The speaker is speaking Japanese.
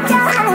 down.